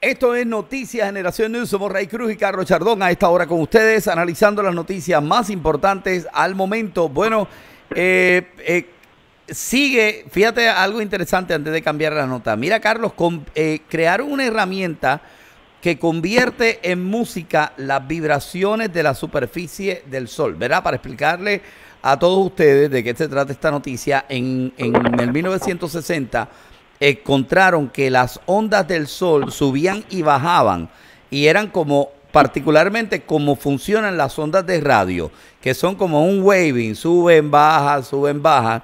Esto es Noticias Generación News. Somos Ray Cruz y Carlos Chardón a esta hora con ustedes, analizando las noticias más importantes al momento. Bueno, eh, eh, sigue, fíjate algo interesante antes de cambiar la nota. Mira, Carlos, con, eh, crearon una herramienta que convierte en música las vibraciones de la superficie del Sol, ¿verdad? Para explicarle a todos ustedes de qué se trata esta noticia, en, en el 1960 encontraron que las ondas del sol subían y bajaban y eran como particularmente como funcionan las ondas de radio, que son como un waving, suben, bajan, suben, bajan.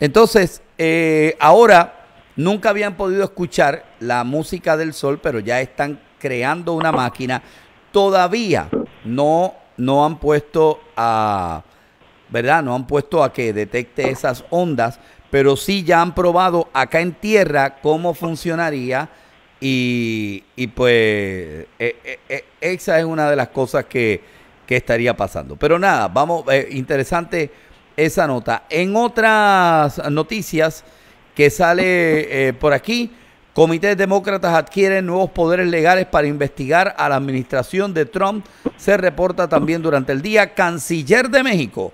Entonces, eh, ahora nunca habían podido escuchar la música del sol, pero ya están creando una máquina. Todavía no, no han puesto a, ¿verdad? No han puesto a que detecte esas ondas, pero sí ya han probado acá en tierra cómo funcionaría y, pues eh, eh, eh, esa es una de las cosas que, que estaría pasando. Pero nada, vamos, interesante esa nota. En otras noticias que sale por aquí, comités demócratas adquieren nuevos poderes legales para investigar a la administración de Trump. Se reporta también durante el día. Canciller de México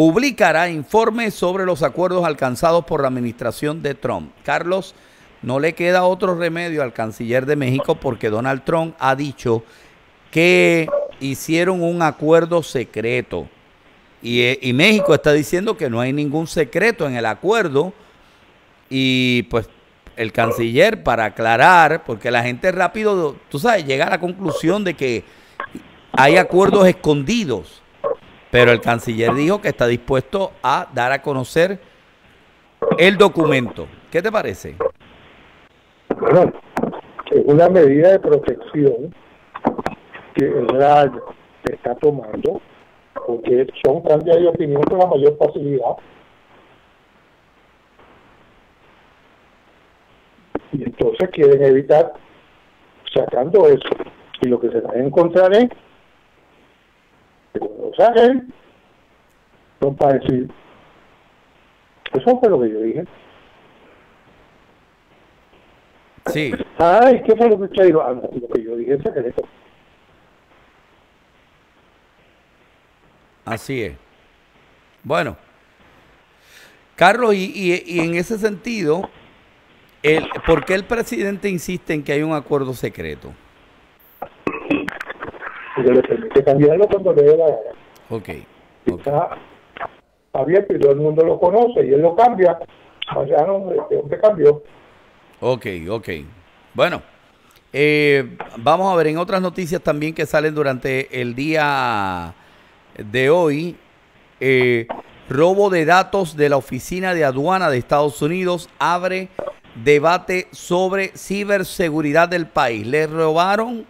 publicará informes sobre los acuerdos alcanzados por la administración de Trump. Carlos, no le queda otro remedio al canciller de México porque Donald Trump ha dicho que hicieron un acuerdo secreto. Y, eh, México está diciendo que no hay ningún secreto en el acuerdo. Y pues el canciller, para aclarar, porque la gente rápido, tú sabes, llega a la conclusión de que hay acuerdos escondidos. Pero el canciller dijo que está dispuesto a dar a conocer el documento. ¿Qué te parece? Bueno, es una medida de protección que Israel está tomando, porque son cambios de opinión con la mayor facilidad. Y entonces quieren evitar sacando eso. Y lo que se va a encontrar es son para decir, eso fue lo que yo dije. Sí. Ay, ¿qué fue lo que usted dijo? Ah, lo que yo dije es secreto. Así es. Bueno, Carlos, y, y, y en ese sentido, el, ¿por qué el presidente insiste en que hay un acuerdo secreto? Porque le permite cambiarlo cuando le dé la gana. Ok. Está abierto y todo el mundo lo conoce y él lo cambia. Allá no, este cambió. Ok, ok. Bueno, eh, vamos a ver en otras noticias también que salen durante el día de hoy. Eh, robo de datos de la Oficina de Aduana de Estados Unidos abre debate sobre ciberseguridad del país. Le robaron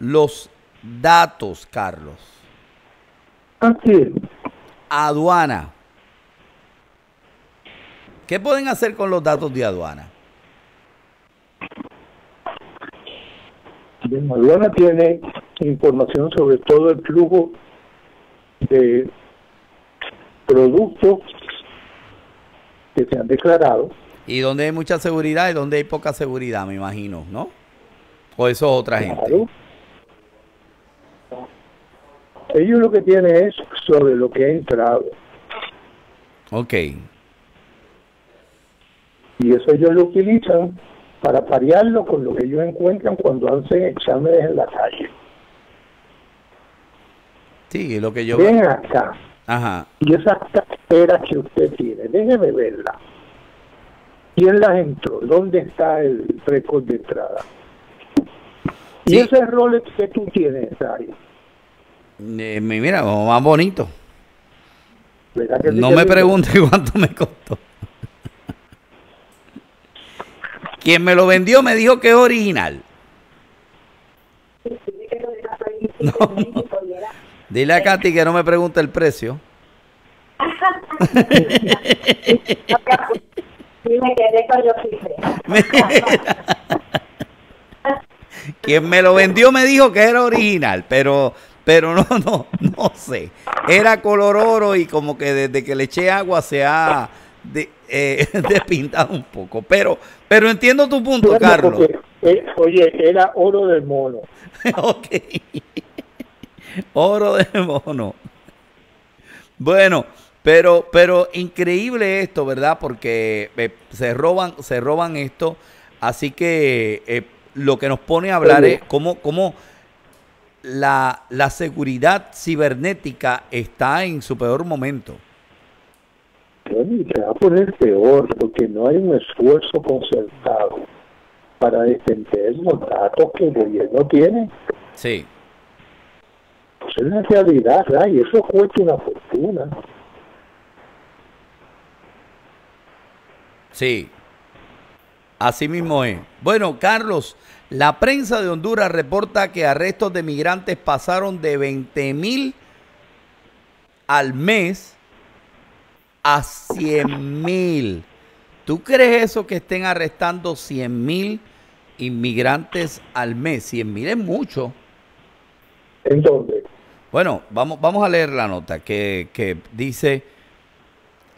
los datos, Carlos. Así Aduana. ¿Qué pueden hacer con los datos de aduana? La aduana tiene información sobre todo el flujo de productos que se han declarado. Y donde hay mucha seguridad y donde hay poca seguridad, me imagino, ¿no? O eso es otra gente. Ellos lo que tienen es sobre lo que ha entrado. Ok. Y eso ellos lo utilizan para parearlo con lo que ellos encuentran cuando hacen exámenes en la calle. Sí, lo que yo... Ven acá. Ajá. Y esas carteras que usted tiene, déjeme verla. ¿Quién las entró? ¿Dónde está el récord de entrada? Y ese Rolex que tú tienes ahí eh, mira, más bonito. No me pregunte cuánto me costó. Quien me lo vendió me dijo que es original. Dile a Katy que no me pregunte el precio. Quien me lo vendió me dijo que era original, pero pero no, no, no sé. Era color oro y como que desde que le eché agua se ha de, eh, despintado un poco. Pero, pero entiendo tu punto, Carlos. Eh, oye, era oro de mono. ok. oro de mono. Bueno, pero, pero increíble esto, ¿verdad? Porque eh, se roban, se roban esto. Así que lo que nos pone a hablar es cómo, cómo la, la seguridad cibernética está en su peor momento. Bueno, y se va a poner peor porque no hay un esfuerzo concertado para defender los datos que el gobierno tiene. Sí. es una realidad, ¿verdad? y eso cuesta una fortuna. Sí, así mismo es. Bueno, Carlos, la prensa de Honduras reporta que arrestos de migrantes pasaron de 20 mil al mes a 100 mil. ¿Tú crees eso que estén arrestando 100 mil inmigrantes al mes? 100 mil es mucho. ¿En dónde? Bueno, vamos, vamos a leer la nota que, que dice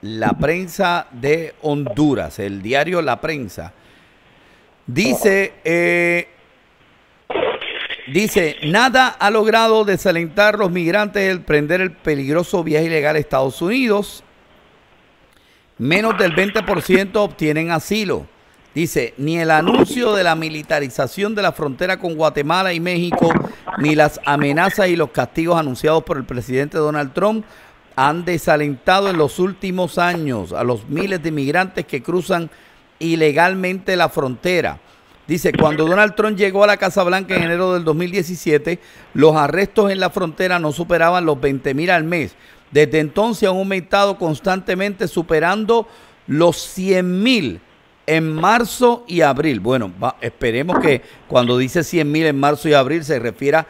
la prensa de Honduras, el diario La Prensa. Dice, eh, dice, nada ha logrado desalentar los migrantes el prender el peligroso viaje ilegal a Estados Unidos. Menos del 20% obtienen asilo. Dice, ni el anuncio de la militarización de la frontera con Guatemala y México, ni las amenazas y los castigos anunciados por el presidente Donald Trump han desalentado en los últimos años a los miles de migrantes que cruzan ilegalmente la frontera. Dice, cuando Donald Trump llegó a la Casa Blanca en enero del 2017, los arrestos en la frontera no superaban los 20 mil al mes. Desde entonces han aumentado constantemente, superando los 100 mil en marzo y abril. Bueno, esperemos que cuando dice 100 mil en marzo y abril se refiera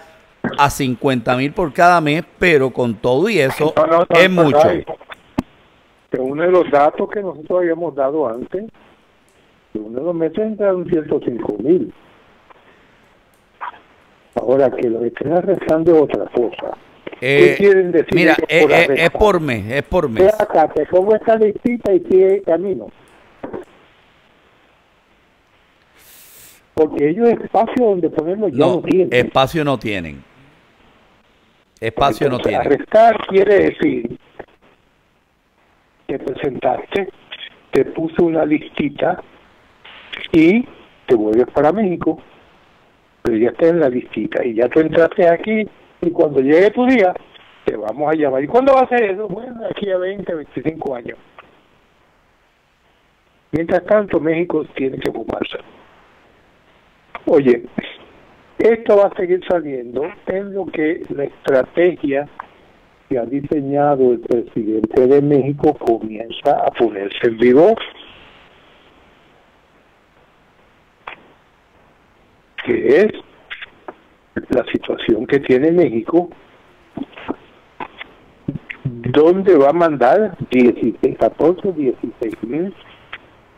a 50 mil por cada mes, pero con todo y eso es mucho. uno de los datos que nosotros habíamos dado antes, los meses entraron 105 mil. Ahora que lo estén arrestando es otra cosa. ¿Qué eh, quieren decir? Mira, eh, eh, es, por mes, es por mes. acá, te pongo esta listita y sigue camino. Porque ellos espacio donde ponerlo ya no, tienen. Espacio no tienen. Espacio no tienen. Arrestar quiere decir que presentaste, te puso una listita y te vuelves para México, pero ya estás en la listita y ya tú entraste aquí y cuando llegue tu día te vamos a llamar. ¿Y cuándo va a ser eso? Bueno, aquí a 20, 25 años. Mientras tanto, México tiene que ocuparse. Oye, esto va a seguir saliendo en lo que la estrategia que ha diseñado el presidente de México comienza a ponerse en vivo que es la situación que tiene México, donde va a mandar 16, 14, 16 mil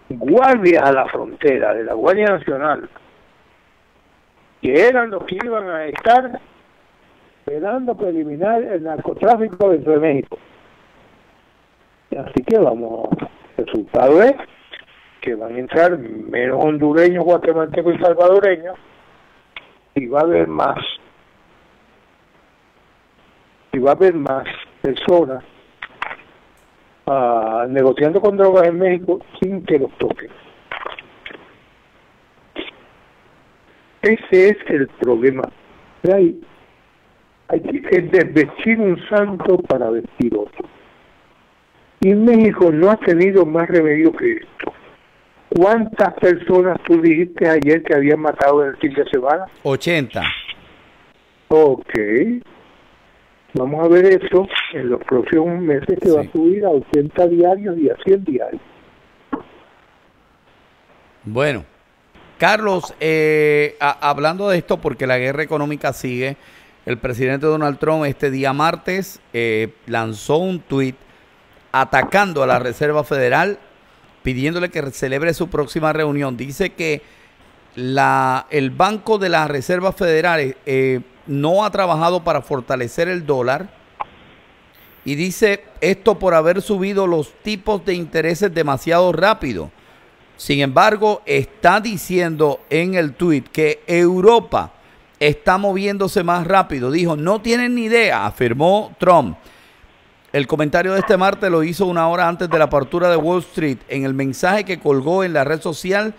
guardias a la frontera de la Guardia Nacional, que eran los que iban a estar esperando preliminar el narcotráfico dentro de México. Así que vamos, el resultado es que van a entrar menos hondureños, guatemaltecos y salvadoreños y va a haber más y va a haber más personas uh, negociando con drogas en México sin que los toquen. Ese es el problema. Hay, hay que desvestir un santo para vestir otro. Y México no ha tenido más remedio que esto. ¿Cuántas personas tú dijiste ayer que habían matado en el fin de semana? 80. Ok. Vamos a ver eso en los próximos meses que va a subir a 80 diarios y a 100 diarios. Bueno, Carlos, eh, hablando de esto, porque la guerra económica sigue, el presidente Donald Trump este día martes eh, lanzó un tuit atacando a la Reserva Federal pidiéndole que celebre su próxima reunión. Dice que el Banco de las Reservas Federales eh, no ha trabajado para fortalecer el dólar y dice esto por haber subido los tipos de intereses demasiado rápido. Sin embargo, está diciendo en el tweet que Europa está moviéndose más rápido. Dijo, no tienen ni idea, afirmó Trump. El comentario de este martes lo hizo una hora antes de la apertura de Wall Street. En el mensaje que colgó en la red social,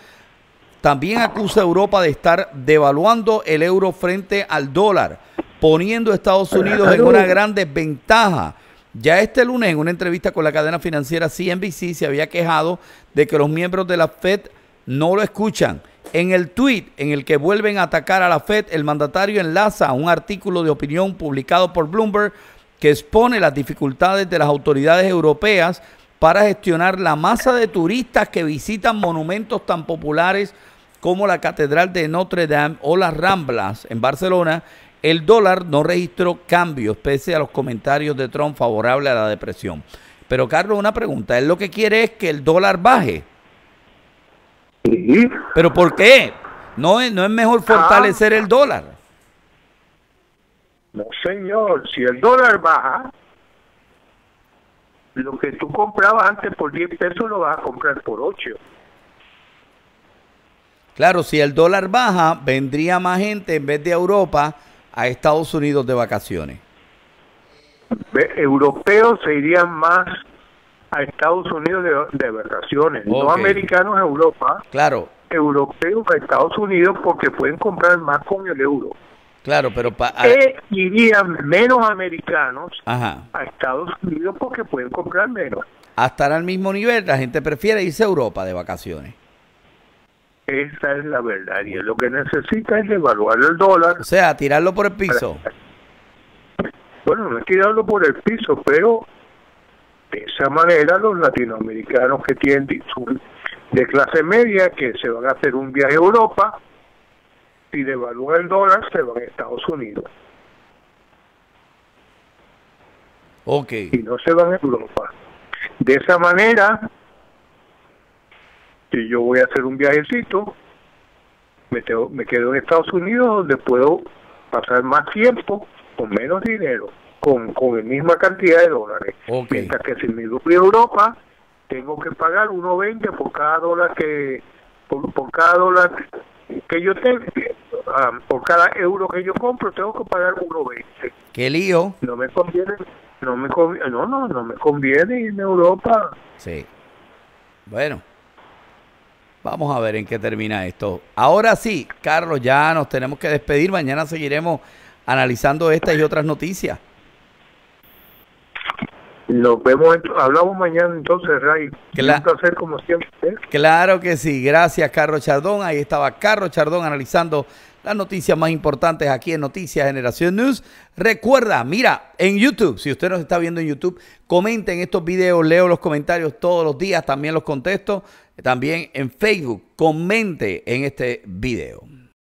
también acusa a Europa de estar devaluando el euro frente al dólar, poniendo a Estados Unidos en una gran desventaja. Ya este lunes, en una entrevista con la cadena financiera CNBC, se había quejado de que los miembros de la Fed no lo escuchan. En el tweet en el que vuelven a atacar a la Fed, el mandatario enlaza a un artículo de opinión publicado por Bloomberg que expone las dificultades de las autoridades europeas para gestionar la masa de turistas que visitan monumentos tan populares como la Catedral de Notre Dame o las Ramblas en Barcelona, el dólar no registró cambios pese a los comentarios de Trump favorables a la depresión. Pero Carlos, una pregunta, él lo que quiere es que el dólar baje. ¿Pero por qué? ¿No es, no es mejor fortalecer el dólar? No, señor. Si el dólar baja, lo que tú comprabas antes por 10 pesos lo vas a comprar por 8. Claro, si el dólar baja, vendría más gente en vez de Europa a Estados Unidos de vacaciones. Europeos se irían más a Estados Unidos de, de vacaciones, no americanos a Europa, Claro, europeos a Estados Unidos porque pueden comprar más con el euro. Claro, pero pa- a- E irían menos americanos ajá, a Estados Unidos porque pueden comprar menos. a estar al mismo nivel, la gente prefiere irse a Europa de vacaciones. Esa es la verdad. Y lo que necesita es devaluar el dólar. O sea, tirarlo por el piso. Bueno, no es tirarlo por el piso, pero de esa manera los latinoamericanos que tienen de clase media que se van a hacer un viaje a Europa y devalúan el dólar se van a Estados Unidos Ok, y no se van a Europa. De esa manera, si yo voy a hacer un viajecito, me, tengo- me quedo en Estados Unidos donde puedo pasar más tiempo con menos dinero, con, con la misma cantidad de dólares. Ok. Mientras que si me voy a Europa, tengo que pagar 1.20 por cada dólar que por, por cada dólar que yo tengo, ah, por cada euro que yo compro, tengo que pagar 1.20 qué lío. no me conviene no me conviene no no no me conviene irme a Europa Sí. Bueno, vamos a ver en qué termina esto. Ahora sí, Carlos, ya nos tenemos que despedir. Mañana seguiremos analizando estas y otras noticias. nos vemos hablamos mañana entonces Ray Cla- un placer como siempre ¿eh? Claro que sí. Gracias, Carlos Chardón. Ahí estaba Carlos Chardón analizando las noticias más importantes aquí en Noticias Generación News. Recuerda, mira, en YouTube, si usted nos está viendo en YouTube, comenten estos videos, leo los comentarios todos los días, también los contesto. También en Facebook, comente en este video.